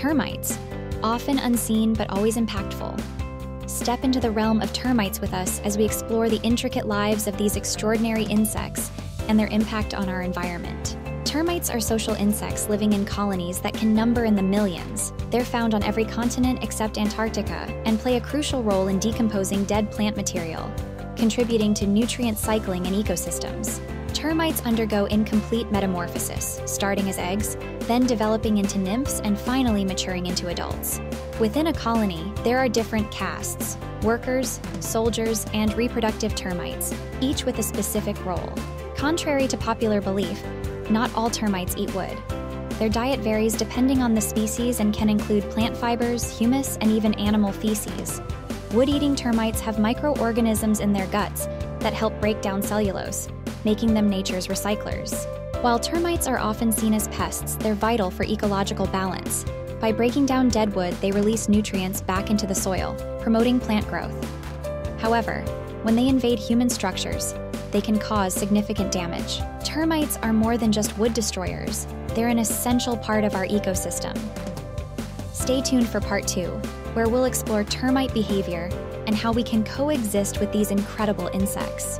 termites, often unseen but always impactful. Step into the realm of termites with us as we explore the intricate lives of these extraordinary insects and their impact on our environment. Termites are social insects living in colonies that can number in the millions. They're found on every continent except Antarctica and play a crucial role in decomposing dead plant material, contributing to nutrient cycling in ecosystems. Termites undergo incomplete metamorphosis, starting as eggs, then developing into nymphs, and finally maturing into adults. Within a colony, there are different castes workers, soldiers, and reproductive termites, each with a specific role. Contrary to popular belief, not all termites eat wood. Their diet varies depending on the species and can include plant fibers, humus, and even animal feces. Wood eating termites have microorganisms in their guts that help break down cellulose, making them nature's recyclers. While termites are often seen as pests, they're vital for ecological balance. By breaking down dead wood, they release nutrients back into the soil, promoting plant growth. However, when they invade human structures, they can cause significant damage. Termites are more than just wood destroyers, they're an essential part of our ecosystem. Stay tuned for part two, where we'll explore termite behavior and how we can coexist with these incredible insects.